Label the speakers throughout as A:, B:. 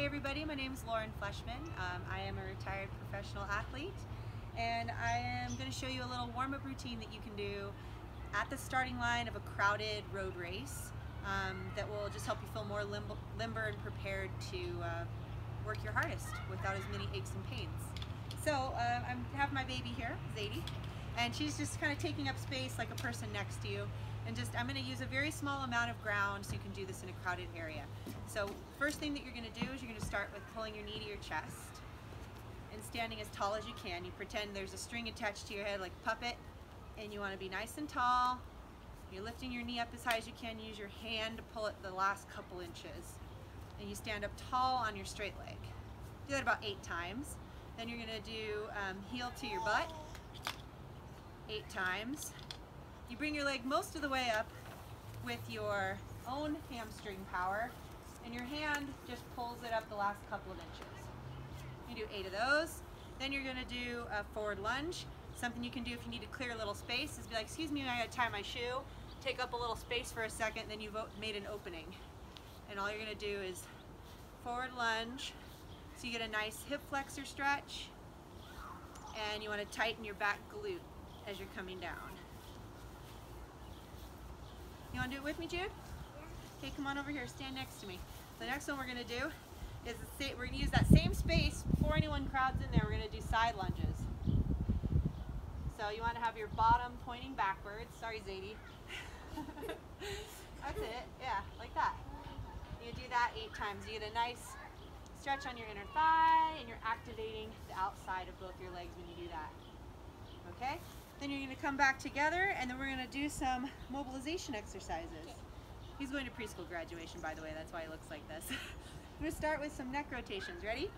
A: Hey everybody, my name is Lauren Fleshman. Um, I am a retired professional athlete and I am going to show you a little warm-up routine that you can do at the starting line of a crowded road race um, that will just help you feel more limb limber and prepared to uh, work your hardest without as many aches and pains. So uh, I have my baby here, Zadie, and she's just kind of taking up space like a person next to you and just I'm going to use a very small amount of ground so you can do this in a crowded area. So first thing that you're going to do is you're going to start with pulling your knee to your chest and standing as tall as you can. You pretend there's a string attached to your head like puppet and you want to be nice and tall. You're lifting your knee up as high as you can. Use your hand to pull it the last couple inches. And you stand up tall on your straight leg. Do that about eight times. Then you're going to do um, heel to your butt eight times. You bring your leg most of the way up with your own hamstring power and your hand just pulls it up the last couple of inches. You do eight of those. Then you're gonna do a forward lunge. Something you can do if you need to clear a little space is be like, excuse me, I gotta tie my shoe. Take up a little space for a second, then you've made an opening. And all you're gonna do is forward lunge. So you get a nice hip flexor stretch. And you wanna tighten your back glute as you're coming down. You want to do it with me, Jude? Yeah. Okay, come on over here. Stand next to me. The next one we're going to do is the we're going to use that same space before anyone crowds in there. We're going to do side lunges. So you want to have your bottom pointing backwards. Sorry, Zadie. That's it. Yeah, like that. You do that eight times. You get a nice stretch on your inner thigh and you're activating the outside of both your legs when you do that. Okay? Then you're going to come back together and then we're going to do some mobilization exercises. He's going to preschool graduation, by the way. That's why he looks like this. I'm going to start with some neck rotations. Ready?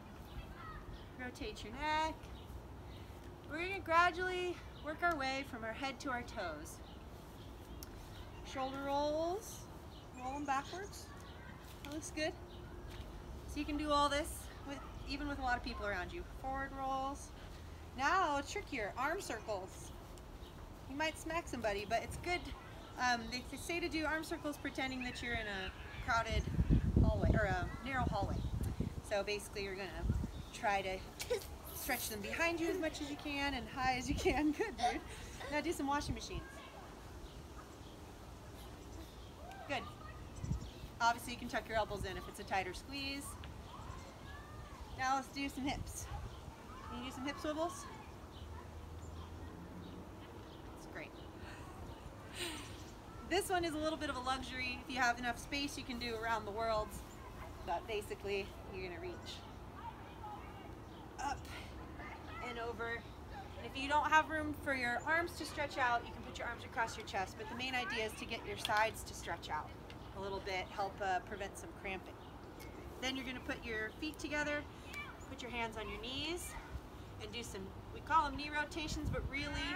A: Rotate your neck. We're going to gradually work our way from our head to our toes. Shoulder rolls. Roll them backwards. That looks good. So you can do all this with even with a lot of people around you. Forward rolls. Now, trickier, arm circles. You might smack somebody, but it's good. Um, they say to do arm circles pretending that you're in a crowded hallway, or a narrow hallway. So basically you're gonna try to stretch them behind you as much as you can and high as you can. Good, dude. Now do some washing machines. Good. Obviously you can tuck your elbows in if it's a tighter squeeze. Now let's do some hips. Can you do some hip swivels? This one is a little bit of a luxury. If you have enough space, you can do around the world. But basically, you're gonna reach up and over. And if you don't have room for your arms to stretch out, you can put your arms across your chest. But the main idea is to get your sides to stretch out a little bit, help uh, prevent some cramping. Then you're gonna put your feet together, put your hands on your knees, and do some, we call them knee rotations, but really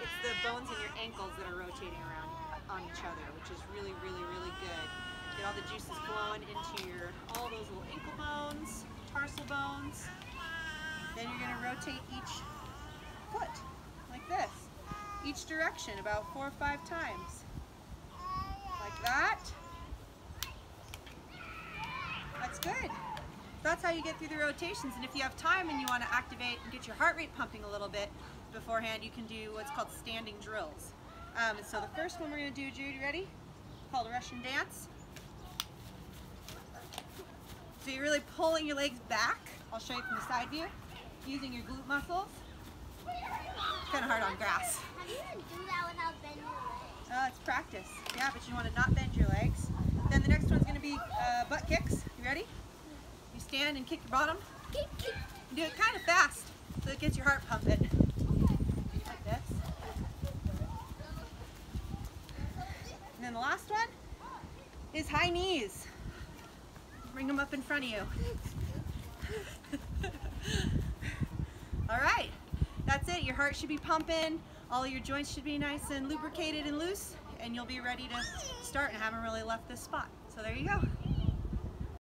A: it's the bones in your ankles that are rotating around on each other, which is really, really, really good. Get all the juices flowing into your, all those little ankle bones, tarsal bones. Then you're gonna rotate each foot, like this. Each direction, about four or five times. Like that. That's good. That's how you get through the rotations. And if you have time and you want to activate and get your heart rate pumping a little bit beforehand, you can do what's called standing drills. Um, so the first one we're going to do, Jude, you ready? Called Russian Dance. So you're really pulling your legs back. I'll show you from the side view. Using your glute muscles. It's kind of hard on grass.
B: How do you even do that without bending your legs?
A: Uh, it's practice. Yeah, but you want to not bend your legs. Then the next one's going to be uh, butt kicks. You ready? You stand and kick your bottom.
B: Kick, kick.
A: do it kind of fast so it gets your heart pumping. And then the last one is high knees. Bring them up in front of you. All right, that's it. Your heart should be pumping. All your joints should be nice and lubricated and loose, and you'll be ready to start and haven't really left this spot. So there you go.